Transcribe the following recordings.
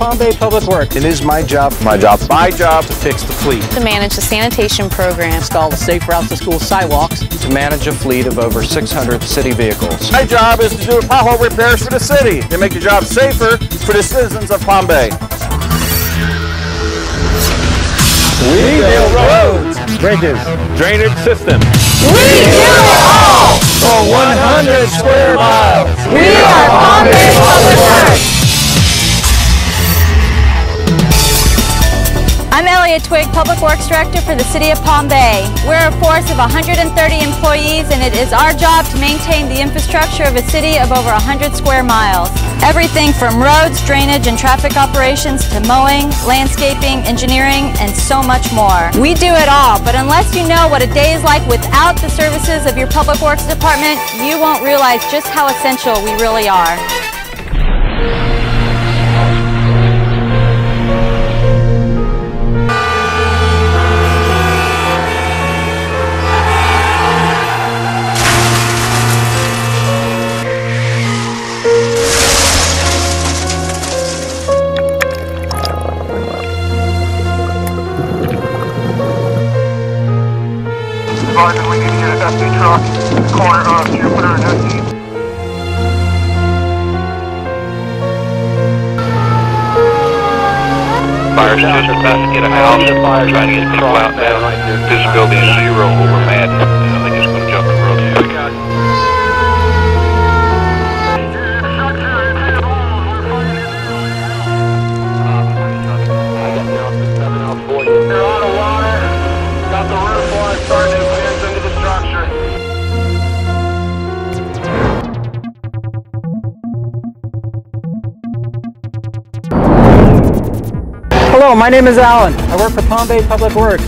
for Palm Bay Public Works. It is my job. My job. My job to fix the fleet. To manage the sanitation program. Install the safe routes to school sidewalks. To manage a fleet of over 600 city vehicles. My job is to do pothole repairs for the city to make the job safer for the citizens of Palm Bay. We build roads, bridges, drainage systems. We do it all for 100 square miles. We are Palm Bay Public Works. Elliot Twig, Public Works Director for the City of Palm Bay. We're a force of 130 employees and it is our job to maintain the infrastructure of a city of over 100 square miles. Everything from roads, drainage, and traffic operations to mowing, landscaping, engineering, and so much more. We do it all, but unless you know what a day is like without the services of your Public Works Department, you won't realize just how essential we really are. Advising we need to get an SD truck, corner of Jupiter and SD. Fire's just about to get a house, trying to get people out now. Visibility is zero over Madden. Hello, my name is Alan. I work for Palm Bay Public Works.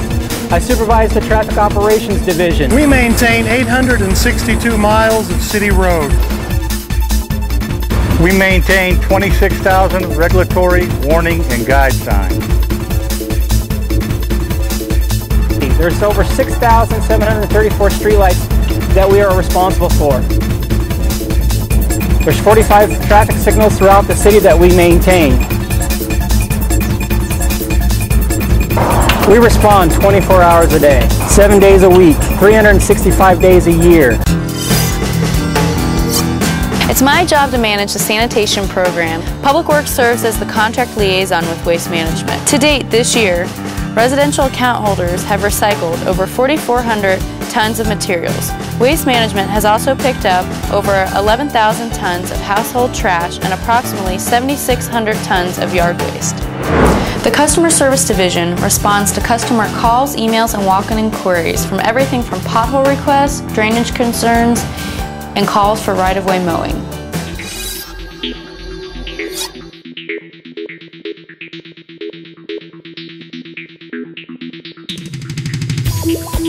I supervise the Traffic Operations Division. We maintain 862 miles of city road. We maintain 26,000 regulatory, warning, and guide signs. There's over 6,734 streetlights that we are responsible for. There's 45 traffic signals throughout the city that we maintain. We respond 24 hours a day, 7 days a week, 365 days a year. It's my job to manage the sanitation program. Public Works serves as the contract liaison with Waste Management. To date this year, residential account holders have recycled over 4,400 tons of materials. Waste Management has also picked up over 11,000 tons of household trash and approximately 7,600 tons of yard waste. The Customer Service Division responds to customer calls, emails, and walk-in inquiries from everything from pothole requests, drainage concerns, and calls for right-of-way mowing.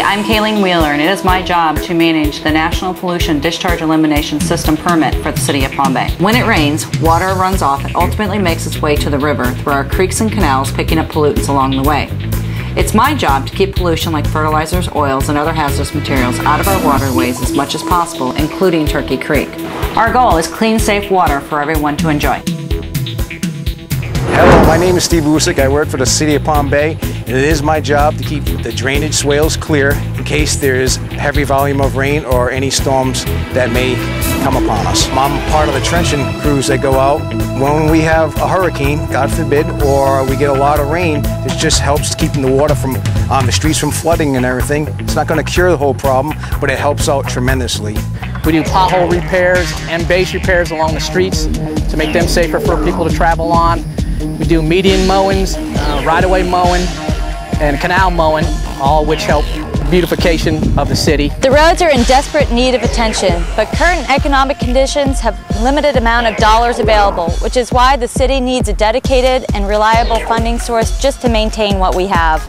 I'm Kayleen Wheeler, and it is my job to manage the National Pollution Discharge Elimination System permit for the City of Palm Bay. When it rains, water runs off and ultimately makes its way to the river through our creeks and canals, picking up pollutants along the way. It's my job to keep pollution like fertilizers, oils, and other hazardous materials out of our waterways as much as possible, including Turkey Creek. Our goal is clean, safe water for everyone to enjoy. Hello, my name is Steve Wusick. I work for the City of Palm Bay, it is my job to keep the drainage swales clear in case there is heavy volume of rain or any storms that may come upon us. I'm part of the trenching crews that go out when we have a hurricane, God forbid, or we get a lot of rain. it just helps keeping the water from on the streets from flooding and everything. It's not going to cure the whole problem, but it helps out tremendously. We do pothole repairs and base repairs along the streets to make them safer for people to travel on. We do median mowings, uh, right-of-way mowing, and canal mowing, all which help beautification of the city. The roads are in desperate need of attention, but current economic conditions have limited amount of dollars available, which is why the city needs a dedicated and reliable funding source just to maintain what we have.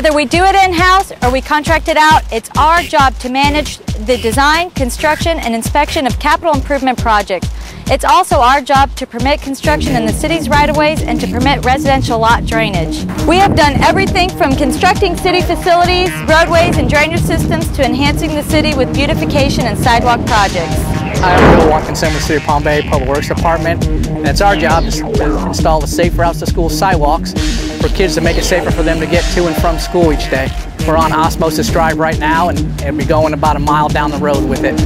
Whether we do it in-house or we contract it out, it's our job to manage the design, construction, and inspection of capital improvement projects. It's also our job to permit construction in the city's right-of-ways and to permit residential lot drainage. We have done everything from constructing city facilities, roadways, and drainage systems to enhancing the city with beautification and sidewalk projects. I'm Bill Watkinson with City of Palm Bay Public Works Department, and it's our job to install the safe routes to school sidewalks for kids to make it safer for them to get to and from school each day. We're on Osmosis Drive right now, and we'll be going about a mile down the road with it.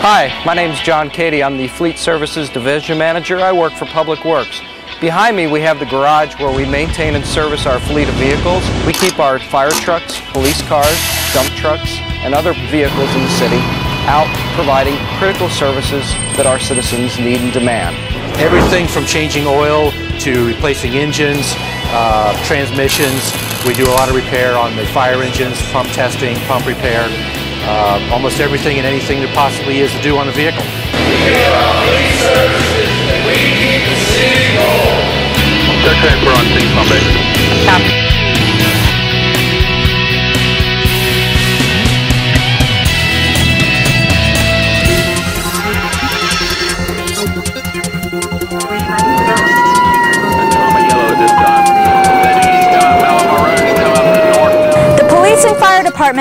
Hi, my name is John Cady. I'm the Fleet Services Division Manager. I work for Public Works. Behind me we have the garage where we maintain and service our fleet of vehicles. We keep our fire trucks, police cars, dump trucks, and other vehicles in the city out providing critical services that our citizens need and demand. Everything from changing oil to replacing engines, uh, transmissions. We do a lot of repair on the fire engines, pump testing, pump repair, uh, almost everything and anything there possibly is to do on a vehicle. Check we're on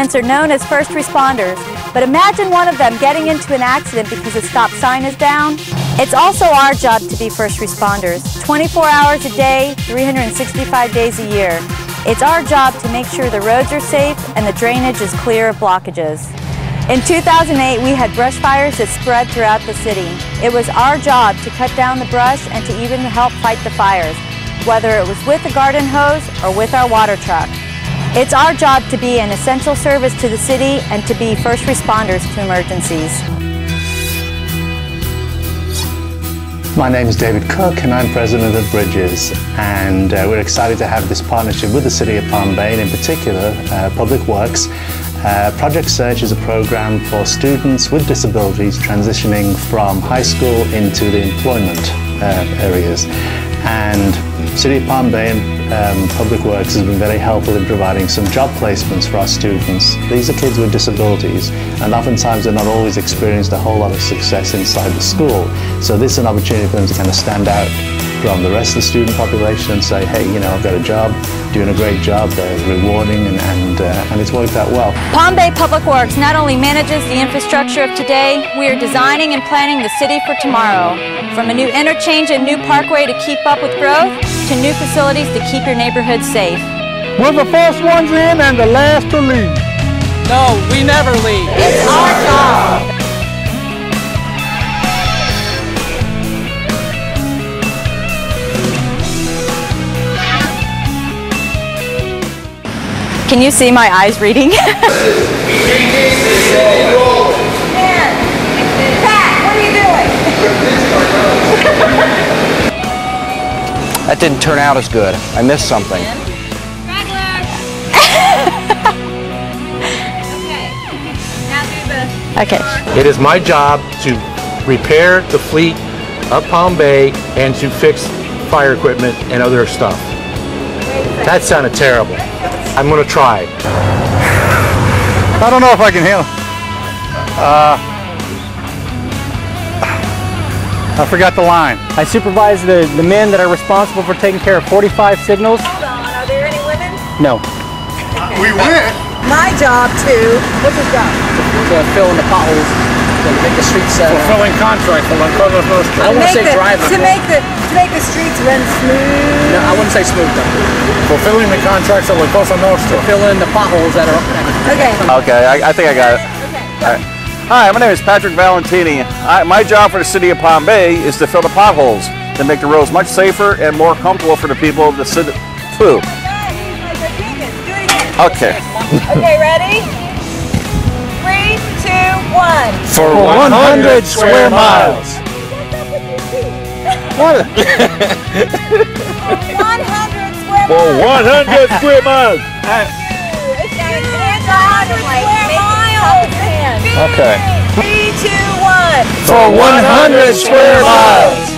departments are known as first responders, but imagine one of them getting into an accident because a stop sign is down. It's also our job to be first responders, 24 hours a day, 365 days a year. It's our job to make sure the roads are safe and the drainage is clear of blockages. In 2008, we had brush fires that spread throughout the city. It was our job to cut down the brush and to even help fight the fires, whether it was with a garden hose or with our water truck. It's our job to be an essential service to the city and to be first responders to emergencies. My name is David Cook and I'm president of Bridges and uh, we're excited to have this partnership with the City of Palm Bay and in particular uh, Public Works. Uh, Project Search is a program for students with disabilities transitioning from high school into the employment uh, areas and City of Palm Bay um, Public Works has been very helpful in providing some job placements for our students. These are kids with disabilities and oftentimes they're not always experienced a whole lot of success inside the school. So this is an opportunity for them to kind of stand out from the rest of the student population and say, hey, you know, I've got a job, doing a great job, they're rewarding and, and, uh, and it's worked out well. Palm Bay Public Works not only manages the infrastructure of today, we are designing and planning the city for tomorrow. From a new interchange and new parkway to keep up with growth, to new facilities to keep your neighborhood safe. We're the first ones in and the last to leave. No, we never leave. It's our job. Can you see my eyes reading? Pat, what are you doing? That didn't turn out as good. I missed something. Okay. It is my job to repair the fleet of Palm Bay and to fix fire equipment and other stuff. That sounded terrible. I'm going to try. I don't know if I can handle. Uh, I forgot the line. I supervise the, the men that are responsible for taking care of 45 signals. Hold on, are there any women? No. We went. My job too. What's your job? To fill in the potholes, to make the streets. Uh, Fulfilling contract for La Cosa Nostra. I don't say the, driving. To make the to make the streets run smooth. No, I wouldn't say smooth though. Fulfilling the contracts of La Cosa Nostra. Fill in the potholes that are. up there. Okay. Okay, I, I think I got it. Okay. All right. Hi, my name is Patrick Valentini. I, my job for the city of Palm Bay is to fill the potholes to make the roads much safer and more comfortable for the people to sit through. Okay. Okay, ready? Three, two, one. For 100 square miles. What? 100 square For 100 square miles. Okay. Three, two, one. For 100 square miles.